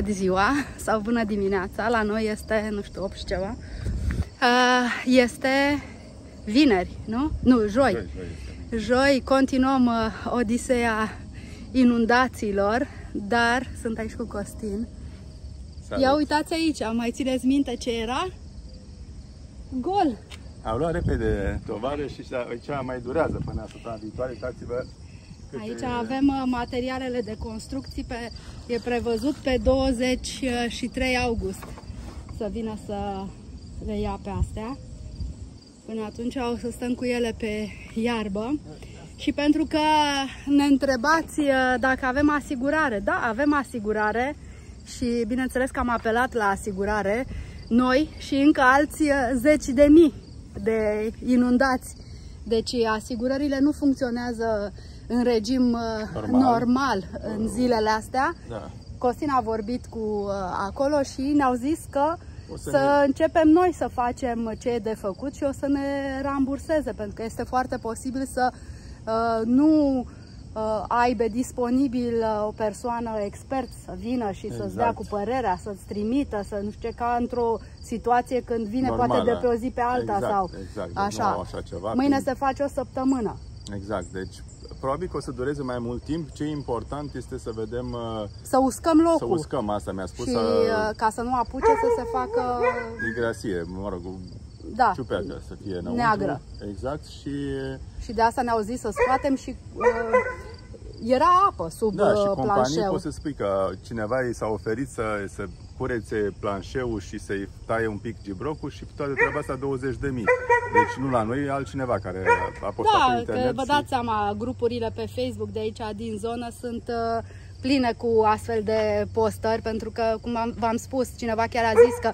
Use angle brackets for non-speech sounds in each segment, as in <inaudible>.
bună de ziua sau bună dimineața. La noi este, nu știu, 8 și ceva. Uh, este vineri, nu? Nu, joi. Joi continuăm uh, odiseea inundațiilor, dar sunt aici cu Costin. Salut. Ia uitați aici, mai țineți minte ce era? Gol! Am luat repede tovară și aici mai durează până săptămâna viitoare. Uitați-vă câte... Aici avem uh, materialele de construcții, pe, e prevăzut pe 23 august să vină să le ia pe astea. Până atunci o să stăm cu ele pe iarbă. Și pentru că ne întrebați uh, dacă avem asigurare, da, avem asigurare și bineînțeles că am apelat la asigurare, noi și încă alți uh, zeci de mii de inundați. Deci asigurările nu funcționează în regim uh, normal, normal în zilele astea. Da. Costin a vorbit cu uh, acolo și ne-au zis că O să, să să ne- începem noi să facem ce e de făcut și o să ne ramburseze, pentru că este foarte posibil să uh, nu uh, aibă disponibil uh, o persoană expert să vină și să-ți dea Exact. cu părerea, să-ți trimită, să nu știu ce, ca într-o situație când vine poate Normală. de pe o zi pe alta Exact, sau exact. Deci așa. nu au așa ceva, Mâine când- se face o săptămână. Exact, deci probabil că o să dureze mai mult timp. Ce e important este să vedem, uh, Să uscăm locul. să uscăm asta, mi-a spus, și să uh, ca să nu apuce să se facă migrasie, mă rog, da, ciupercă să fie înăuntru. Neagră. Exact și și de asta ne-au zis să scoatem și uh, era apă sub Da, și uh, companii planșeu. poți să spui că cineva i s-a oferit să, să curețe planșeul și să-i taie un pic gibrocul și toată treaba asta 20 de mii. Deci nu la noi, e altcineva care a postat pe Da, internet. că vă și- dați seama, grupurile pe Facebook de aici din zonă sunt uh, pline cu astfel de postări, pentru că, cum am- v-am spus, cineva chiar a zis că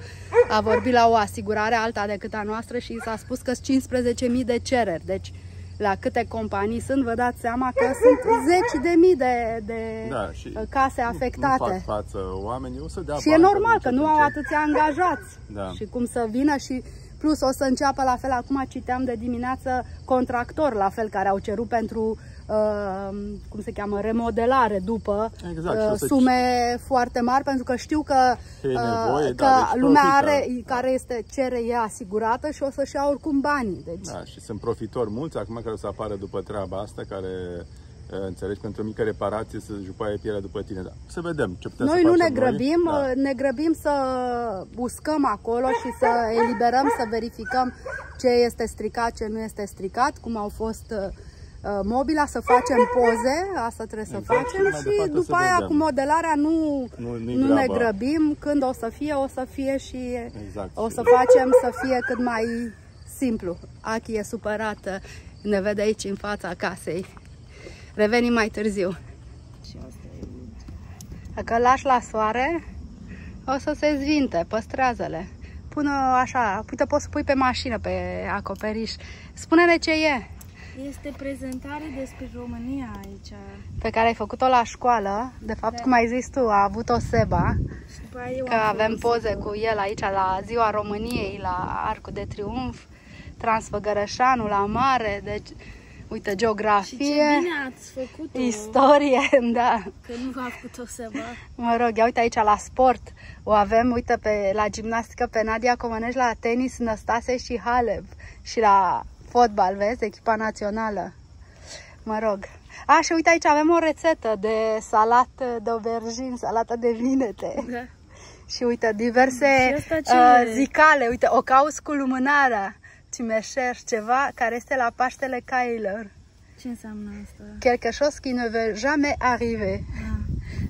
a vorbit la o asigurare alta decât a noastră și s-a spus că sunt 15.000 de cereri. Deci, la câte companii sunt, vă dați seama că sunt zeci de mii de, de Da, și uh, case Nu afectate. fac față oamenii, o să dea Și e bani, normal că încet, nu au încet. atâția angajați. Da. Și cum să vină și plus o să înceapă la fel, acum citeam de dimineață contractori la fel care au cerut pentru uh, cum se cheamă, remodelare după Exact, și uh, o să- sume foarte mari pentru că știu că, Că e uh, nevoie, că da, deci lumea profită. are, care este cere e asigurată și o să-și ia oricum banii. Deci, Da, și sunt profitori mulți acum care o să apară după treaba asta, care uh, înțelegi, pentru o mică reparație să jupaie pielea după tine. Da. Să vedem ce putem Noi să nu ne facem grăbim, Noi. Da. ne grăbim să uscăm acolo și să eliberăm, să verificăm ce este stricat, ce nu este stricat, cum au fost uh, uh, mobila, să facem poze, asta trebuie să Exact, facem și mai și departe după să aia vedem. cu modelarea nu, Nu- nu-i nu ne grabă. grăbim, când o să fie, o să fie și Exact. o să facem să fie cât mai simplu. Achi e supărată, ne vede aici în fața casei. Revenim mai târziu. Și asta e Dacă lași la soare, o să se zvinte, păstrează-le. Până așa, uite, poți să pui pe mașină, pe acoperiș. Spune-ne ce e, Este prezentare despre România aici. pe care ai făcut-o la școală. De fapt, cum ai zis tu, a avut-o Seba, Și după aia eu că am avem folosit-o. poze cu el aici la Ziua României, la Arcul de Triunf, Transfăgărășanul la mare, deci, uite, Și ce geografie, bine ați făcut-o, istorie, <laughs> da. că nu v-a făcut-o să vă... Mă rog, ia uite aici la sport. O avem, uite, pe, la gimnastică pe Nadia Comănești, la tenis Năstase și Haleb. Și la fotbal, vezi, echipa națională. Mă rog. A, și uite aici avem o rețetă de salat de aubergine, salată de vinete. Da. Și uite, diverse Și asta ce uh, e? zicale. Uite, o caus cu lumânarea. Cimeșer, ceva care este la Paștele Cailor. Ce înseamnă asta? Quelque chose qui ne veut jamais arriver. Da.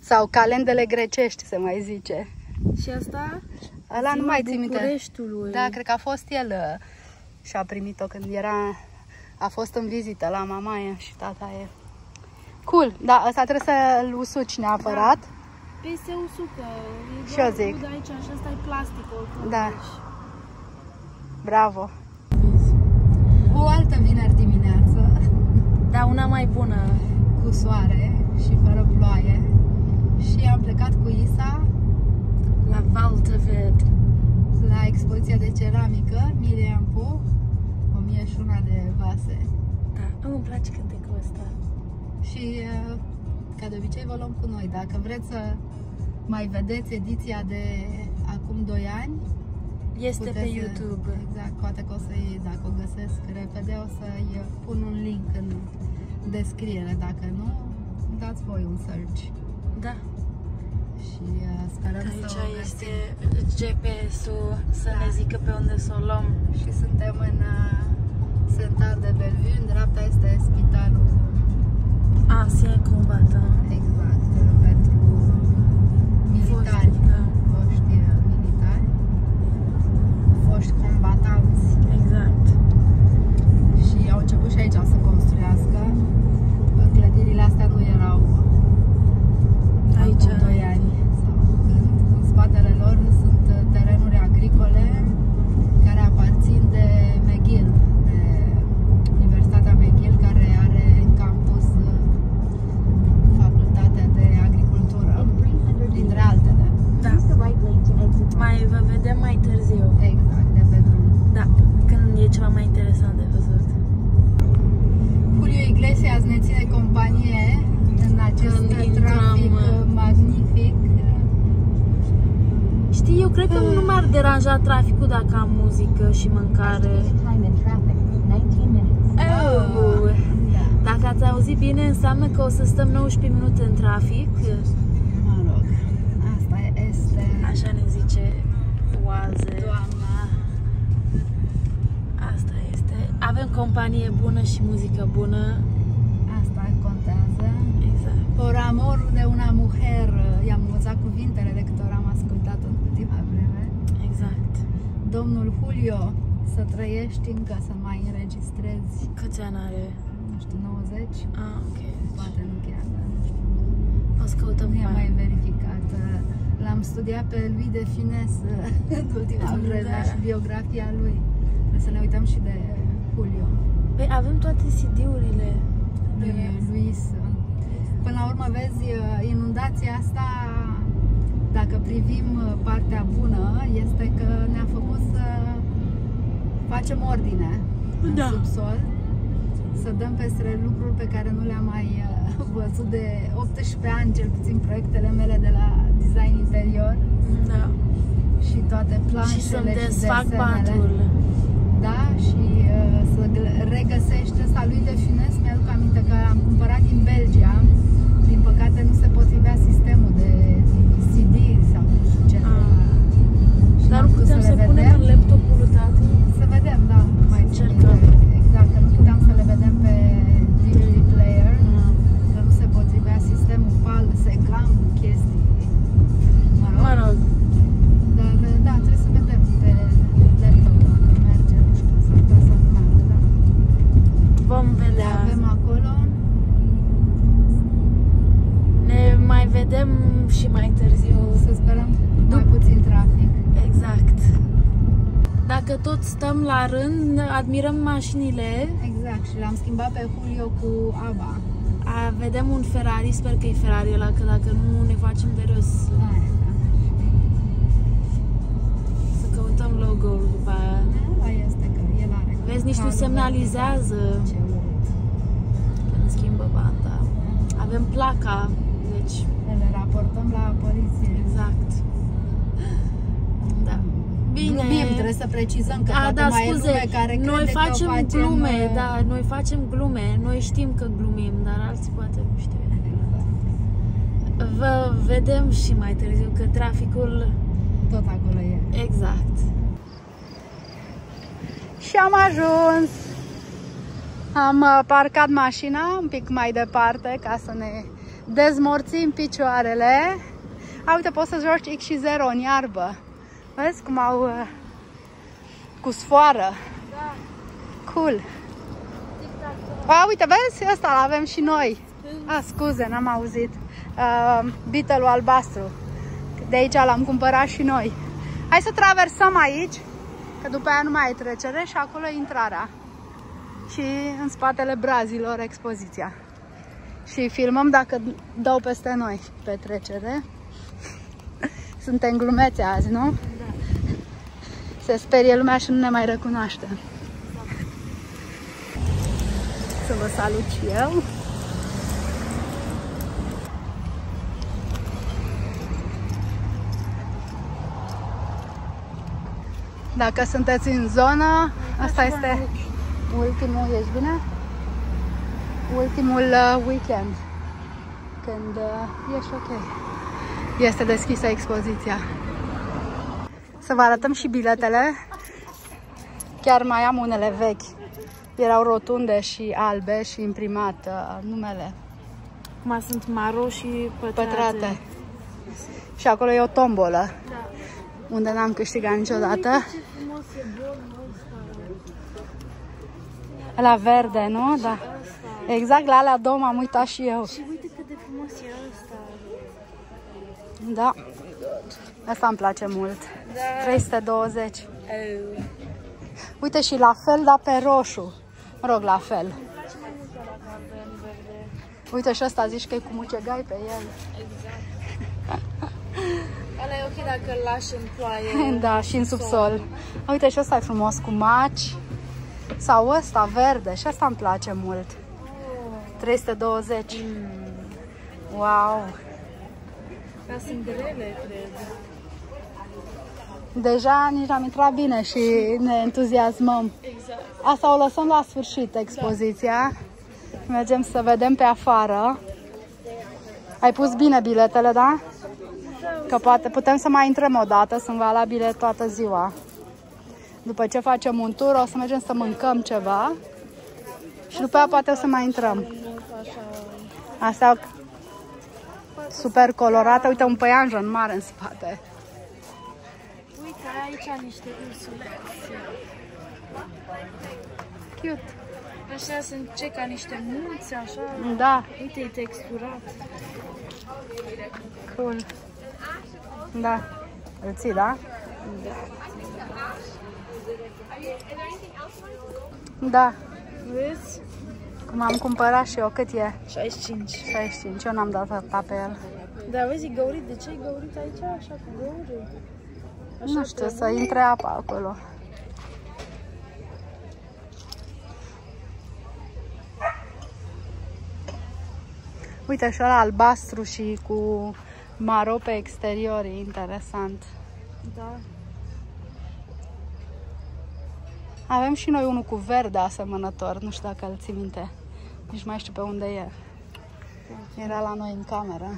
Sau calendele grecești, se mai zice. Și asta? Ăla nu Ziua mai țin minte. Bucureștiului. Da, cred că a fost el uh, și a primit-o când era... A fost în vizită la mamaia și tata e. Cool, da, ăsta trebuie să-l usuci neapărat. Păi se usucă. E Și doar eu zic. ud aici și asta e plastic oricum. Da. Deci... Bravo. O altă vineri dimineață, Da, una mai bună. cu soare și fără ploaie. Și am plecat cu Isa La Valteved. la expoziția de ceramică, Miriam Po, o mie și una de vase. Da, îmi place cântecul ăsta. Și uh, ca de obicei vă luăm cu noi. Dacă vreți să mai vedeți ediția de acum 2 ani. Este pe Puteți să- YouTube. Exact, poate că o să-i, dacă o găsesc repede, o să-i pun un link în descriere. Dacă nu, dați voi un search. Da. Și uh, sperăm Că să aici o este găsim. GPS-ul să Da. ne zică pe unde să o luăm. Și suntem în uh, Sentar de Bellevue, în dreapta este spitalul. Ancien combatant. exact uh, pentru militari, bună. Asta contează. Exact. Por amor de una mujer, i-am învățat cuvintele de câte ori am ascultat în ultima vreme. Exact. Domnul Julio, să trăiești încă, să mai înregistrezi, Câți ani are? nu știu, 90, Ah, ok. poate nu chiar, dar nu știu. O să căutăm Nu pe e mai verificat. L-am studiat pe lui de Fines <laughs> în ultima Da. vreme și biografia lui. Trebuie să ne uităm și de Julio, Păi avem toate CD-urile. de Luis. Până la urmă, vezi, inundația asta, dacă privim partea bună, este că ne-a făcut să facem ordine în Da. subsol, să dăm peste lucruri pe care nu le-am mai uh, văzut de 18 ani, cel puțin proiectele mele de la design interior Da. și toate planșele Și să-mi și desfac desenele. patul. Da, și uh, să gl- regăsești ăsta lui de Fines, mi-aduc aminte că am cumpărat din Belgia. Din păcate nu se potrivea sistemul de CD sau nu știu ce. Ah. Și Dar n-am nu putut putem să să le punem vedem. în laptopul admirăm mașinile. Exact, și l-am schimbat pe Julio cu Aba. A, vedem un Ferrari, sper că e Ferrari ăla, că dacă nu ne facem de râs. Aia, da. Să căutăm logo-ul după aia. Ăla este că el are. Vezi, nici nu cadru semnalizează verde. Ce urât. când schimbă banda. Avem placa, deci Îl raportăm la poliție. exact. Da. Bine. Glumim, trebuie să precizăm că A, poate da, mai scuze, e lume care noi crede facem, că o facem glume, uh, da, noi facem glume, noi știm că glumim, dar alții poate nu știu. Vă vedem și mai târziu că traficul, Tot acolo e. exact. Și am ajuns. Am uh, parcat mașina un pic mai departe ca să ne dezmorțim picioarele. A, uite, poți să joci X și 0 în iarbă. Vezi cum au uh, cu sfoară. Da. Cool. A, uite, vezi? Ăsta l avem și noi. A, scuze, n-am auzit. Uh, Beetle-ul albastru. De aici l-am cumpărat și noi. Hai să traversăm aici, că după aia nu mai e trecere și acolo e intrarea. Și în spatele brazilor expoziția. Și filmăm dacă dau peste noi pe trecere. <laughs> Suntem glumețe azi, nu? se sperie lumea și nu ne mai recunoaște. Să vă salut și eu. Dacă sunteți în zonă, asta este ultimul, ești bine? Ultimul uh, weekend când uh, ești ok. Este deschisă expoziția. Să vă arătăm și biletele. Chiar mai am unele vechi. Erau rotunde și albe și imprimat uh, numele. Acum sunt maro și pătrate. Pătrate. Și acolo e o tombolă. Da. Unde n-am câștigat niciodată. Ce frumos e bolul ăsta. La verde, nu? Da. Ăsta. Exact la alea două m-am uitat și eu. Și uite cât de frumos e ăsta. Da. Asta îmi place mult. Da. 320. Oh. Uite și la fel, dar pe roșu. Mă rog, la fel. Îmi place mai mult ăla care în verde. Uite și ăsta zici că e cu mucegai pe el. Exact. Ăla e ok dacă îl lași în ploaie. <laughs> Da, și în subsol. Uite și ăsta e frumos cu maci. Sau ăsta verde. Și ăsta îmi place mult. 320. Wow. Dar sunt grele, cred. Deja nici am intrat bine și ne entuziasmăm. Exact. Asta o lăsăm la sfârșit, expoziția. Mergem să vedem pe afară. Ai pus bine biletele, da? Că poate putem să mai intrăm o dată, sunt valabile toată ziua. După ce facem un tur, o să mergem să mâncăm ceva și după aia poate o să mai intrăm. Mult așa. Astea super colorate. Uite, un păianjen mare în spate. Uite, aici niște ursuleți. Cute. Așa sunt ce ca niște munți, așa. Da, Uite, e texturat. cool. Da. Îl ții, da? Da. Vezi? Cum am cumpărat și eu, cât e? 65. 65, eu n-am dat atâta pe el. Da, vezi, e găurit. De ce e găurit aici, așa, cu găuri? Nu știu, să intre apa acolo. Uite și ăla albastru și cu maro pe exterior, e interesant. Da. Avem și noi unul cu verde asemănător, nu știu dacă îl ții minte. Nici mai știu pe unde e. Era la noi în cameră,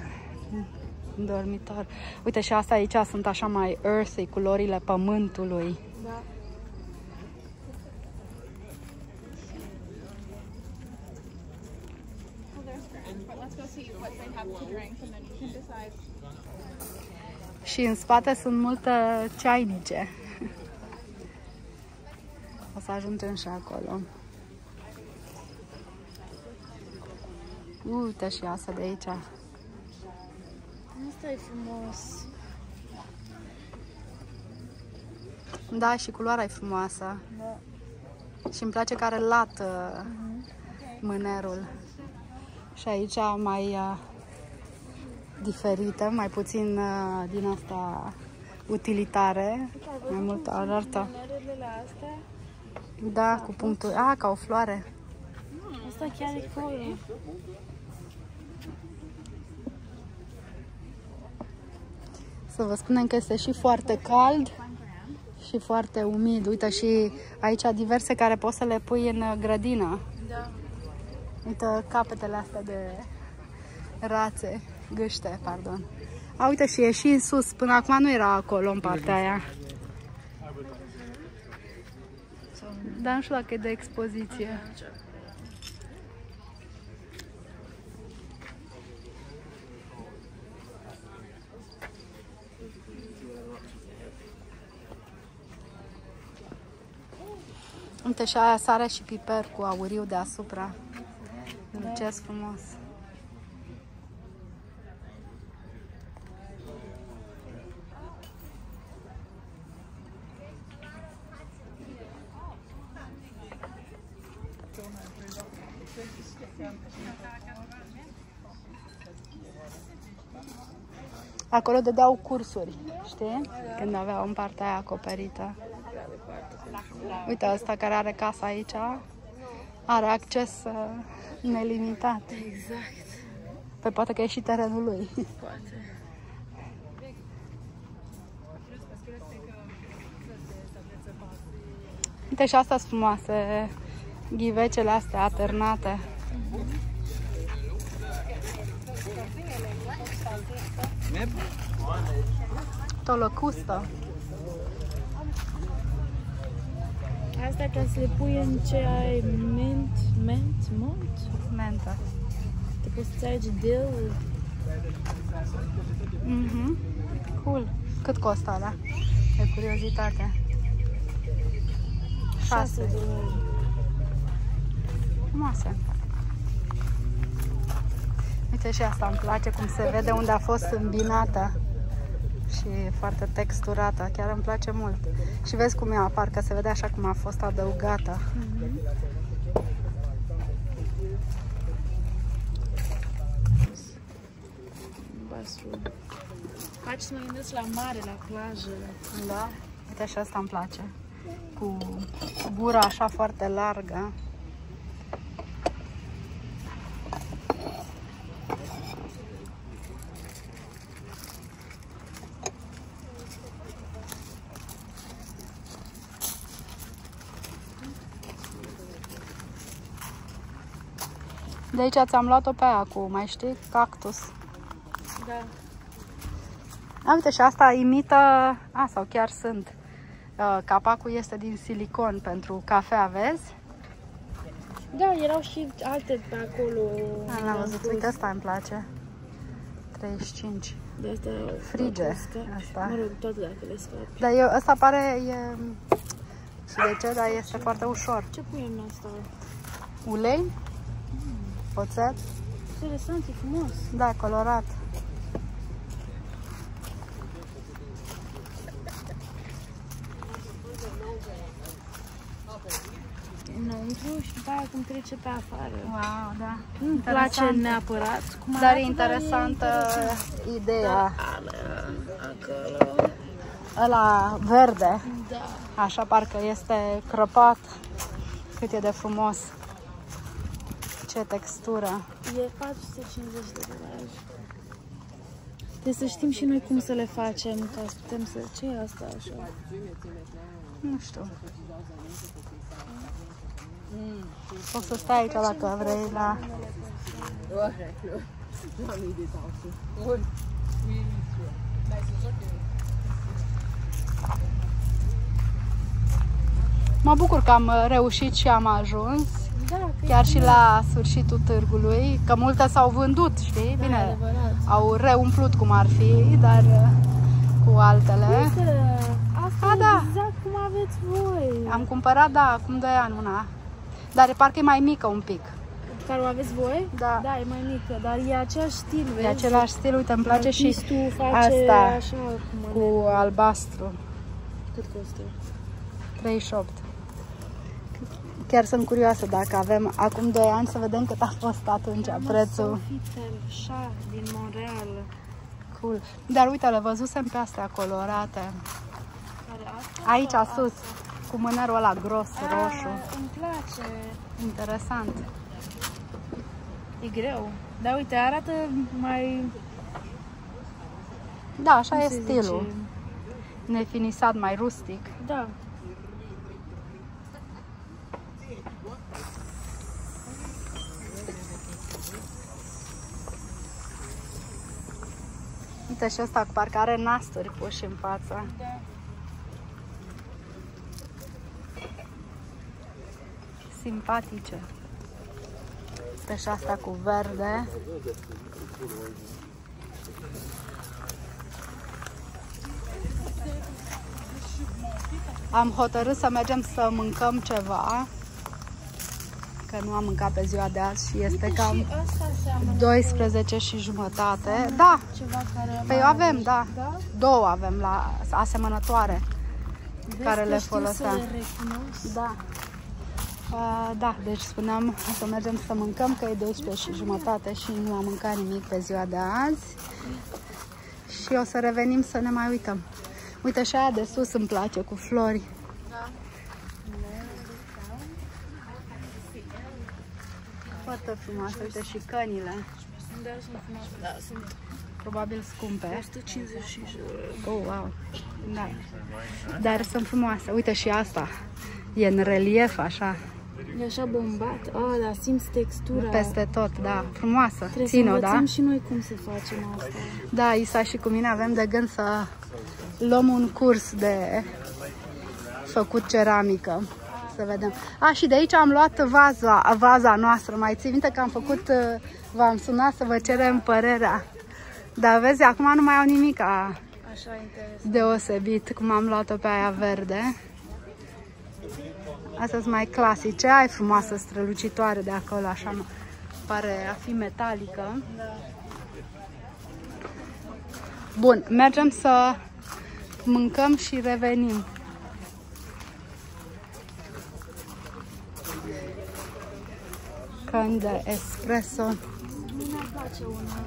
în dormitor. Uite și asta aici sunt așa mai earthy, culorile pământului. Da. Și în spate sunt multe ceainice. O să ajungem și acolo. Uite și asta de aici. Asta e frumos. Da, și culoarea e frumoasă. Da. Și îmi place că are lat uh, mânerul. Și aici mai uh, diferită, mai puțin uh, din asta utilitare, mai mult arată. Culoarele la astea, Da, cu punctul. A, ca o floare. asta chiar e acolo. Să vă spunem că este și foarte cald și foarte umid. Uite și aici diverse care poți să le pui în uh, grădină. Da. Uite capetele astea de rațe, gâște, pardon. A, uite și e și în sus. Până acum nu era acolo în partea aia. Dar nu știu dacă e de expoziție. Uite și aia sare și piper cu auriu deasupra. Lucesc frumos. Acolo dădeau cursuri, știi? Când aveau în partea aia acoperită. Uite, ăsta care are casa aici are acces uh, nelimitat. Exact. Pe poate că e și terenul lui. Uite și astea sunt frumoase, ghivecele astea alternate. Tolocustă. Asta ca să le pui în ce ai mint, mint, mint? Mentă. Te poți să alegi dill. Mhm. Cool. Cât costă alea? De curiozitate. 6 Șase. dolari. Frumoase. Uite și asta îmi place, cum se vede unde a fost îmbinată și e foarte texturată, chiar îmi place mult. Și vezi cum ea parcă se vede așa cum a fost adăugată. Albastru. Faci să mă gândesc la mare, la plajă. Da? Uite și asta îmi place. Cu gura așa foarte largă. De aici ți-am luat-o pe aia cu, mai știi, cactus. Da. A, uite, și asta imită, a, sau chiar sunt. Uh, Capacul este din silicon pentru cafea, vezi? Da, erau și alte pe acolo. Am Am văzut, fost. uite, asta îmi place. 35. De asta Frige, dacă scapi. asta. Mă rog, toate dacă le scapi. Dar eu, ăsta pare, e... Și de ce? Dar este foarte ușor. Ce punem în asta? Ulei? Oțet? Interesant, e frumos. Da, colorat. Înăuntru și după aia cum trece pe afară. Wow, da. Nu îmi place neapărat cum Dar arată, e interesantă interesant. ideea. Alea, acolo. Ăla verde, Da. așa parcă este crăpat. Cât e de frumos. Ce textură. E 450 de dolari. Trebuie să știm și noi cum să le facem, ca să putem să... ce e asta așa? Nu știu. Poți să stai aici dacă vrei la... Mă bucur că am uh, reușit și am ajuns, Da, că chiar și la sfârșitul târgului, că multe s-au vândut, știi? Da, Bine, adevărat. au reumplut cum ar fi, dar uh, cu altele. Uite, asta A, e da. exact cum aveți voi. Am cumpărat, da, acum 2 ani una. Dar e parcă e mai mică un pic. Care o aveți voi? Da. Da, e mai mică, dar e același stil, vezi? E același stil, uite, îmi place și Artistul face asta așa cum cu albastru. Cât costă? 38. Chiar sunt curioasă dacă avem acum 2 ani să vedem cât a fost atunci prețul. Sofitel, șa, din Montreal. Cool. Dar uite, le văzusem pe astea colorate. Care asta? Aici sau sus, cu mânerul ăla gros, asta? roșu. A, Îmi place. Interesant. E greu. Dar uite, arată mai... Da, așa cum e se stilul. zice? Nefinisat, mai rustic. Da. Uite și ăsta parcă are nasturi puși în față. Da. Simpatice. Pe și asta cu verde. Am hotărât să mergem să mâncăm ceva. Că nu am mâncat pe ziua de azi și este cam Și asta seamănă 12 și jumătate. Da, ceva care Păi mai- avem, da. Da? Două avem la asemănătoare. Vezi Care că le știu foloseam. Să le recunosc. Da. Uh, da, deci spuneam să mergem să mâncăm, că e 12 și jumătate și nu am mâncat nimic pe ziua de azi. Și o să revenim să ne mai uităm. Uite și aia de sus îmi place, cu flori. Foarte frumoase, uite și cănile. Da, sunt frumoase. Da, sunt Probabil scumpe. 150 și Oh, wow. Da. Dar sunt frumoase. Uite și asta. E în relief, așa, E așa bombat. Ah, dar simți textura. peste tot, da, frumoasă. Trebuie să Ține-o, învățăm da? și noi cum să facem asta. Da, Isa și cu mine avem de gând să luăm un curs de făcut ceramică. Să vedem. A, și de aici am luat vaza, vaza noastră. Mai ții minte că am făcut, uh, v-am sunat să vă cerem părerea. Dar vezi, acum nu mai au nimic Așa interesant. deosebit, cum am luat-o pe aia verde. Astea sunt mai clasice. Aia e frumoasă, strălucitoare de acolo, așa mă pare a fi metalică. Bun, mergem să mâncăm și revenim. Can de espresso. Mie mi place una.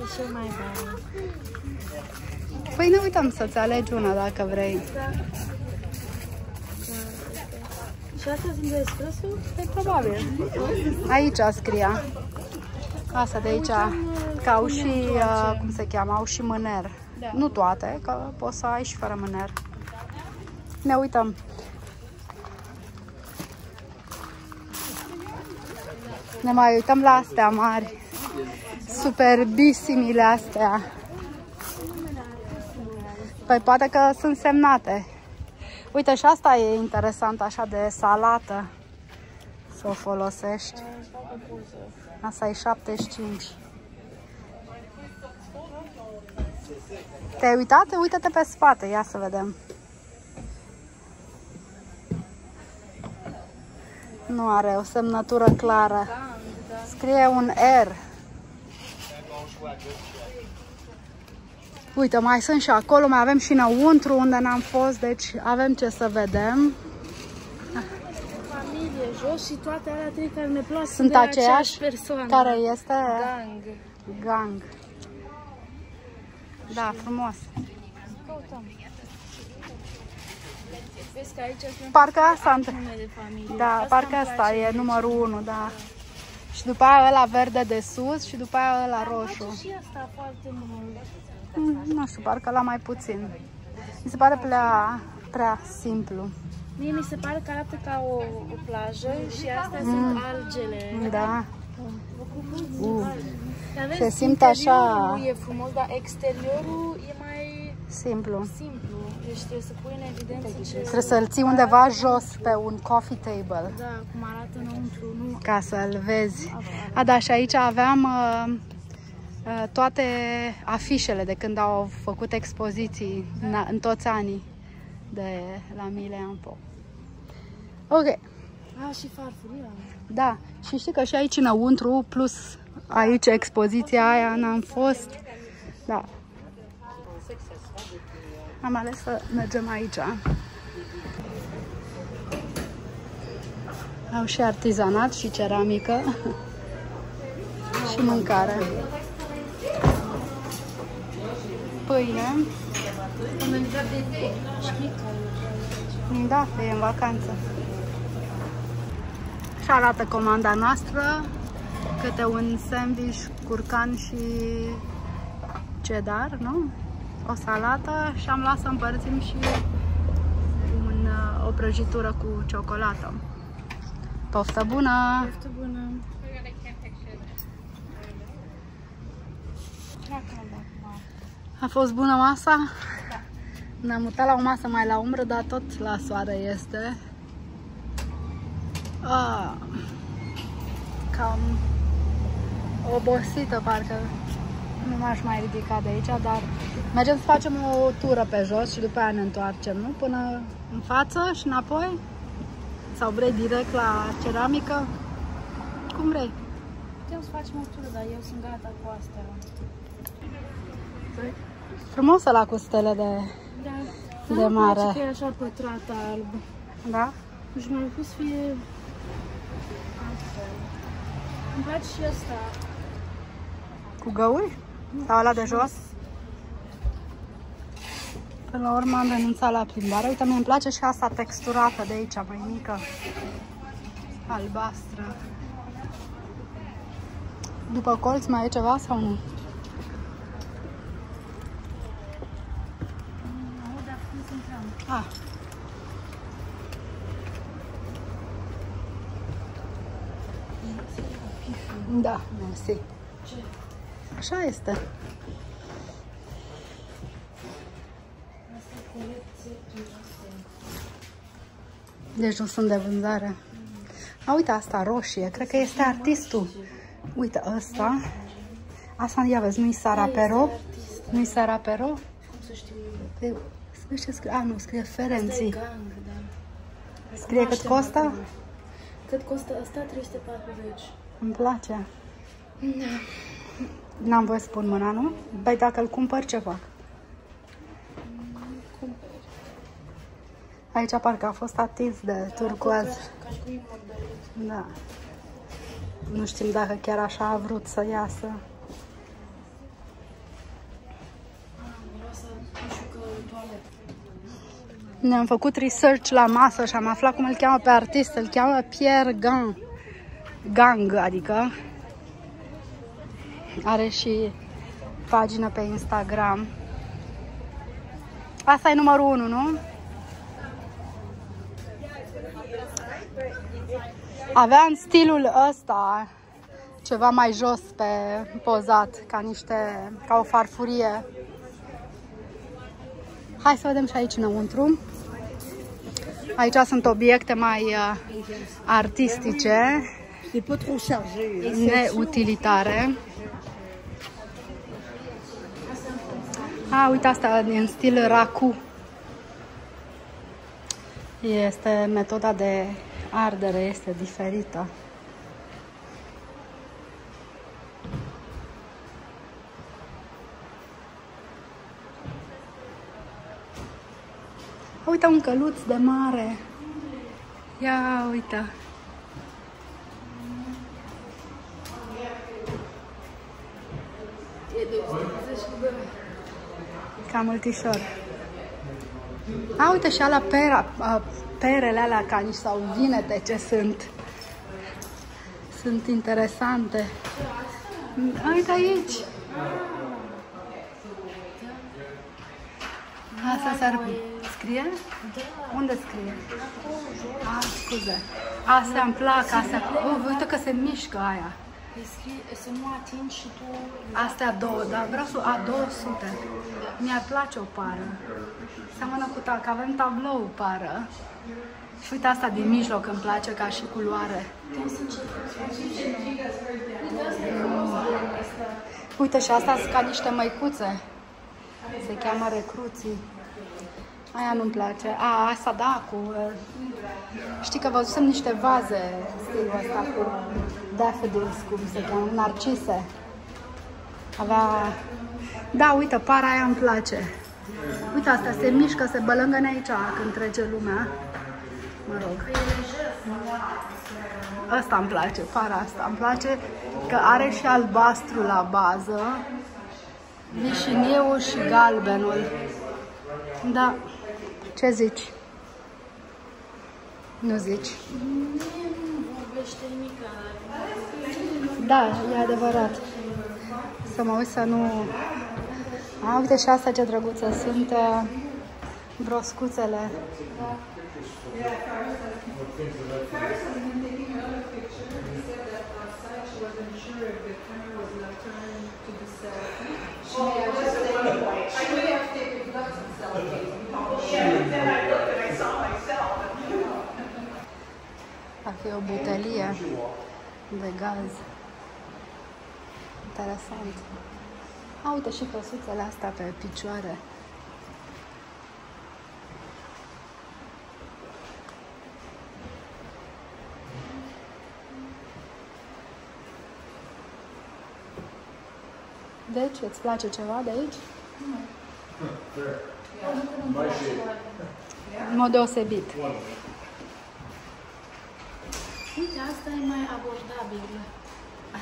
E cel mai bun. Păi ne uităm să-ți alegi una dacă vrei. Și astea sunt de espresso? E probabil. Aici scria. Asta de aici, că au și, uh, cum se cheamă, au și mâner. Da. Nu toate, că poți să ai și fără mâner. Ne uităm. Ne mai uităm la astea mari. Superbisimile astea. Păi poate că sunt semnate. Uite, și asta e interesant, așa de salată. Să o folosești. Asta e 75. Te-ai uitat? Uită-te pe spate, ia să vedem. Nu are o semnătură clară. Scrie un R. Uite, mai sunt și acolo, mai avem și înăuntru unde n-am fost, deci avem ce să vedem. Familie, jos și toate alea trei care ne plac Sunt de aceiași? persoană. Care este? Gang. Gang. Da, frumos. Căutăm. Vezi că aici sunt Parcă asta, nume de familie. da, parcă îmi asta place. e numărul 1, da. Și după aia ăla verde de sus și după aia ăla Îmi roșu. place și asta foarte mult. Mm, Nu știu, parcă la mai puțin. Mi se pare prea, prea simplu. Mie mi se pare că arată ca o, o plajă și astea sunt algele. Da. Uh. Dar vezi, Se simte așa- interiorul E frumos, dar exteriorul e mai Simplu. simplu. Deci trebuie să pui în evidență ce... Trebuie să-l ții undeva jos pe un coffee table Da, cum arată înăuntru. Nu... ca să-l vezi. A, da, și aici aveam uh, uh, toate afișele de când au făcut expoziții în, în toți anii de la Mile Ampo. Ok, A, și farfuria. da. Și știi că și aici înăuntru, plus aici expoziția aia, n-am fost. Da. Am ales să mergem aici. Au și artizanat și ceramică <laughs> și mâncare. Pâine. Da, e în vacanță. Și arată comanda noastră, câte un sandwich, curcan și cedar, nu? O salată și am luat să împărțim și un, uh, o prăjitură cu ciocolată. Poftă bună! Foarte bună. Prea cald acum. A fost bună masa? Ne-am mutat la o masă mai la umbră, dar tot la soare este. Ah, cam obosită, parcă nu m-aș mai ridica de aici, dar mergem să facem o tură pe jos și după aia ne întoarcem, nu? Până în față și înapoi? Sau vrei direct la ceramică? Cum vrei. Putem să facem o tură, dar eu sunt gata cu astea. Frumos la cu stele de... Da. De Îmi mare. place că e așa pătrat alb. Da? Și mai pus să fie altfel. Îmi place și ăsta. Cu găuri? Sau ăla de jos. Până la urmă am renunțat la plimbare. Uite, mi-mi place și asta texturată de aici, mai mică. Albastră. După colț mai e ceva sau nu? Ah. Da, mersi. Ce? Așa este. Asta e colecție Tursen. Deci nu sunt de vânzare. A, uite asta, roșie. Cred că este artistul. Uite, ăsta. Asta, ia vezi, nu-i Sara Pero? artist. Nu-i Sara Pero? Cum să știu eu? Pe- Vezi ce scrie? A, nu, scrie Asta e Ferenții. gang, da. Scrie cât Cunoaștem costă? acum. Cât costă asta? 340. Îmi place. Da. N-am voie să pun mâna, nu? Băi, dacă îl cumpăr, ce fac? Cumperi. Aici parcă a fost atins de turcoaz. Ca și cum e murdărit. Da. Nu știm dacă chiar așa a vrut să iasă. Miroasă, nu știu că în toaletă. Ne-am făcut research la masă și am aflat cum îl cheamă pe artist. Îl cheamă Pierre Gang. Gang, adică. Are și pagină pe Instagram. Asta e numărul 1, nu? Avea în stilul ăsta ceva mai jos pe pozat, ca niște, ca o farfurie. Hai să vedem și aici înăuntru. Aici sunt obiecte mai uh, artistice, C'est pas trop chargé. neutilitare. A, uite asta în stil racu. Este metoda de ardere este diferită. Uite un căluț de mare. Ia uite. E de 150 de Cam multișor. A, uite și ala pera, a, perele alea ca niște sau vinete ce sunt. Sunt interesante. A, uite aici. Asta s-ar scrie? Unde scrie? A, scuze. Astea îmi plac, astea. Oh, uite că se mișcă aia. Îi scrie, să nu atingi și tu... Astea două, dar vreau să a 200. Mi-ar place o pară. Seamănă cu ta, că avem tablou pară. Și uite asta din mijloc îmi place ca și culoare. Uite și asta sunt ca niște măicuțe. Se cheamă recruții. Aia nu-mi place. A, asta da, cu... uh, Știi că văzusem niște vaze stilul ăsta cu daffodils, cum se cheamă, narcise. Avea... Da, uite, para aia îmi place. Uite, asta se mișcă, se bălângăne aici când trece lumea. Mă rog. Asta îmi place, para asta. Îmi place că are și albastru la bază, vișiniu și galbenul. Da. Ce zici? Nu zici? Nu vorbește nimic. Da, e adevărat. Să mă uit să nu... A, uite și asta ce drăguță sunt uh, broscuțele. Parcă e o butelie de gaz. Interesant. A, uite și căsuțele astea pe picioare. Deci, îți place ceva de aici? În mod deosebit. Uite, asta e mai abordabil.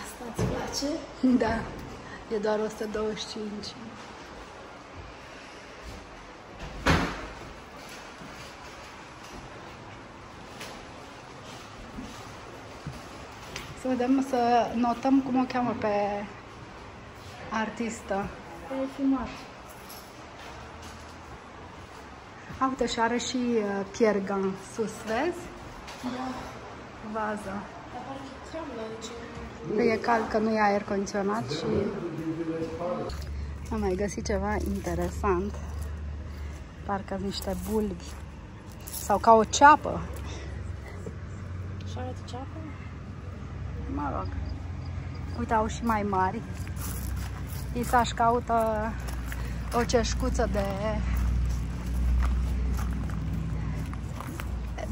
Asta îți place? Da, e doar 125. Să vedem, să notăm cum o cheamă pe artistă. E filmat. A, uite, și are și uh, Pierre Gant sus, vezi? Da. Vază. Dar parcă cam la aici. că e cald, că nu e aer condiționat și am mai găsit ceva interesant. Parcă niște bulbi sau ca o ceapă. Așa arată ceapă? Mă rog. Uite, au și mai mari. Isa își caută o ceșcuță de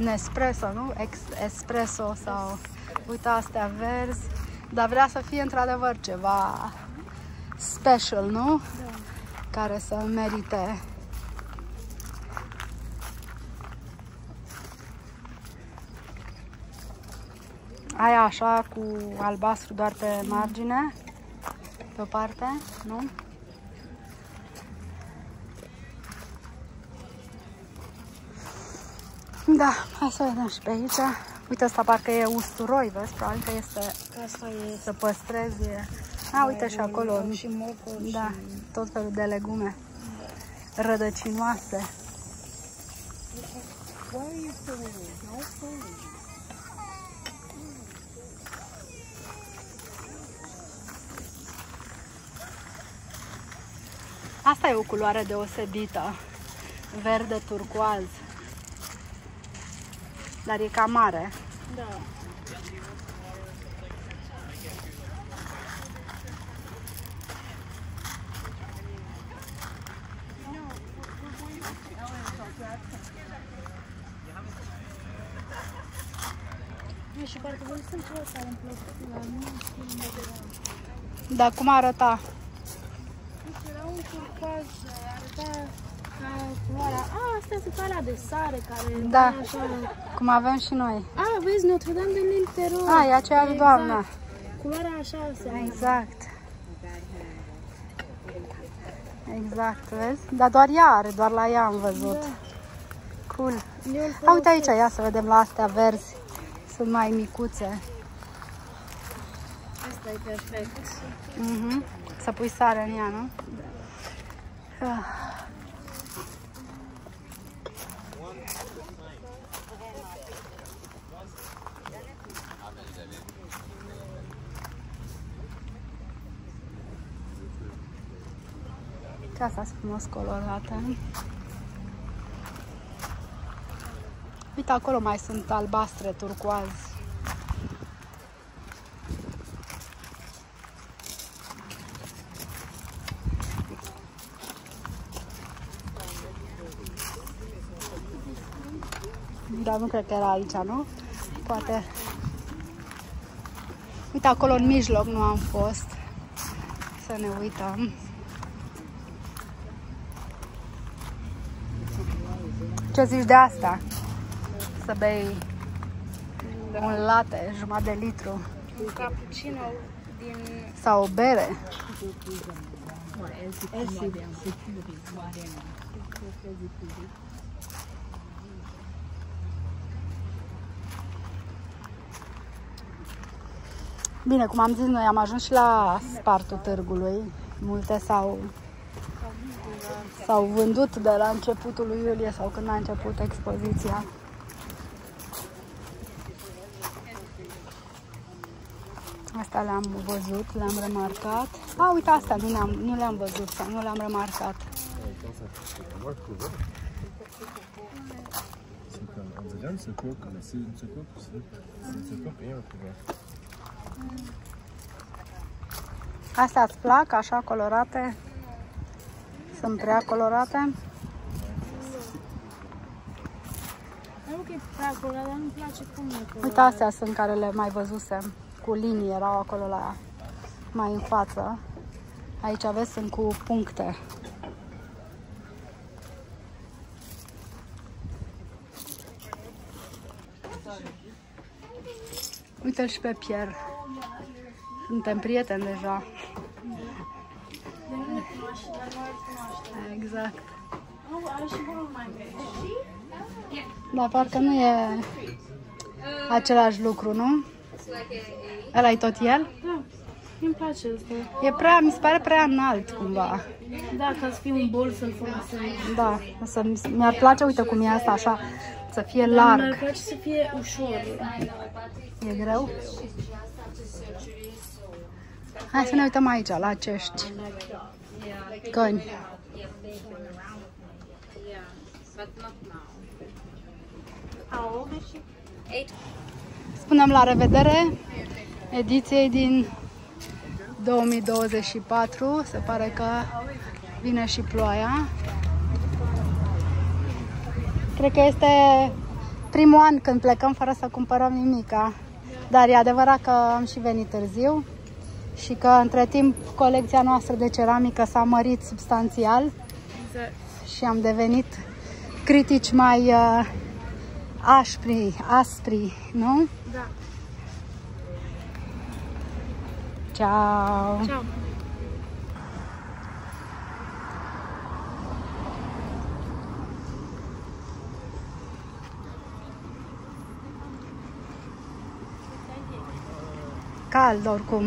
Nespresso, nu? Ex espresso sau... Uite, astea verzi. Dar vrea să fie într-adevăr ceva special, nu? Da. Care să merite Aia așa cu albastru doar pe margine, pe o parte, nu? Da, hai să vedem și pe aici. Uite, asta parcă e usturoi, vezi? Probabil că este Asta e să păstrezi. A, uite și acolo. și mocul Da, și... tot felul de legume rădăcinoase. Why are you pulling it? No pulling. Asta e o culoare deosebită. Verde turcoaz. Dar e cam mare. Da. Nu, și parcă văzusem ceva care îmi plăcut la nu știu unde era. Dar cum arăta? Nu știu, era un turcoaz, arăta ca culoarea... A, astea sunt alea de sare care... Da. e Așa... Cum avem și noi. A, vezi, Notre-Dame de l'Île Terror. A, e aceeași doamnă. Culoarea așa se Exact. Exact, vezi? Dar doar ea are, doar la ea am văzut. Cool. Eu îl A, uite aici, folosesc. ia să vedem la astea verzi. Sunt mai micuțe. Asta e perfect. Mhm. Să pui sare în ea, nu? Ah. Ce asta sunt frumos colorate. Uite, acolo mai sunt albastre, turcoaz. Dar nu cred că era aici, nu? Poate. Uite, acolo în mijloc nu am fost. Să ne uităm. Ce zici de asta? Să bei un latte, jumătate de litru Un cappuccino din... sau o bere. Bine, cum am zis, noi am ajuns și la spartul târgului. Multe s-au s-au vândut de la începutul lui iulie sau când a început expoziția. Asta le-am văzut, le-am remarcat. A, uite, asta nu le-am, nu le-am văzut sau nu le-am remarcat. Regarde ce coque, là, c'est ce coque, c'est ce coque et un couvert. Astea îți plac, așa colorate? Sunt prea colorate? Nu că e prea colorat, dar nu-mi place cum e colorat. Uite, astea sunt care le mai văzusem. Cu linii erau acolo la mai în față. Aici aveți, sunt cu puncte. Uite-l și pe Pierre. Suntem prieteni deja. Exact. Nu, are și unul mai mic. Dar parcă nu e același lucru, nu? ăla e tot el? Da, îmi place asta. E prea, mi se pare prea înalt cumva. Da, ca să fie un bol să-l folosești. Da, o să, mi-ar place, uite cum e asta așa, să fie Dar mi-ar larg. place să fie ușor. E greu? Hai să ne uităm aici la acești căni. Spunem la revedere ediției din 2024. Se pare că vine și ploaia. Cred că este primul an când plecăm fără să cumpărăm nimica. Dar e adevărat că am și venit târziu și că între timp colecția noastră de ceramică s-a mărit substanțial Exact. și am devenit critici mai uh, aspri, aspri, nu? Da. Ciao! Ciao. Cald oricum.